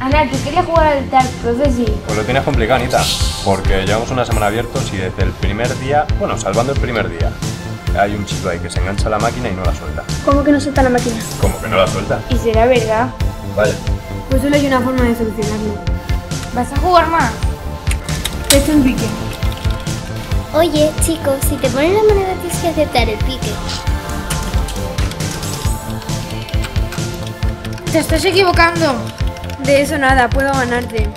Ana, ¿tú quieres jugar al Dark Prophecy? Pues lo tienes complicado, Anita, porque llevamos una semana abiertos y desde el primer día, bueno, salvando el primer día, hay un chico ahí que se engancha a la máquina y no la suelta. ¿Cómo que no suelta la máquina? ¿Cómo que no la suelta? ¿Y será verdad? Vale. Pues solo hay una forma de solucionarlo. ¿Vas a jugar más? Es un pique. Oye, chicos, si te ponen la moneda tienes que aceptar el pique. Te estás equivocando. De eso nada, puedo ganarte.